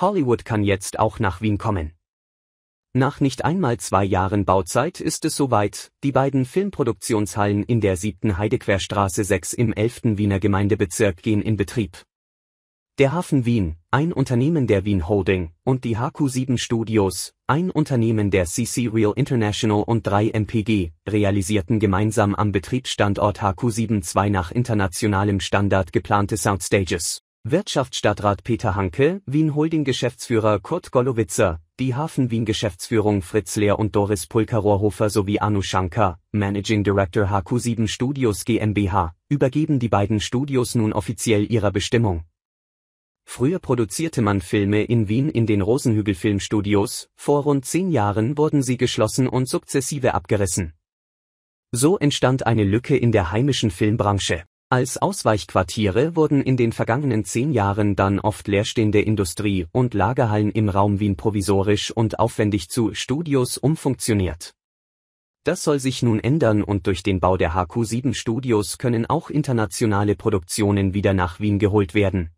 Hollywood kann jetzt auch nach Wien kommen. Nach nicht einmal zwei Jahren Bauzeit ist es soweit, die beiden Filmproduktionshallen in der 7. Heidequerstraße 6 im 11. Wiener Gemeindebezirk gehen in Betrieb. Der Hafen Wien, ein Unternehmen der Wien Holding, und die HQ7 Studios, ein Unternehmen der CC Real International und 3 MPG, realisierten gemeinsam am Betriebsstandort HQ7 zwei nach internationalem Standard geplante Soundstages. Wirtschaftsstadtrat Peter Hanke, Wien Holding Geschäftsführer Kurt Gollowitzer, die Hafen Wien Geschäftsführung Fritz Lehr und Doris Pulker-Rohrhofer sowie Anu Shankar, Managing Director HQ7 Studios GmbH, übergeben die beiden Studios nun offiziell ihrer Bestimmung. Früher produzierte man Filme in Wien in den Rosenhügel Filmstudios, vor rund zehn Jahren wurden sie geschlossen und sukzessive abgerissen. So entstand eine Lücke in der heimischen Filmbranche. Als Ausweichquartiere wurden in den vergangenen zehn Jahren dann oft leerstehende Industrie- und Lagerhallen im Raum Wien provisorisch und aufwendig zu Studios umfunktioniert. Das soll sich nun ändern und durch den Bau der HQ7 Studios können auch internationale Produktionen wieder nach Wien geholt werden.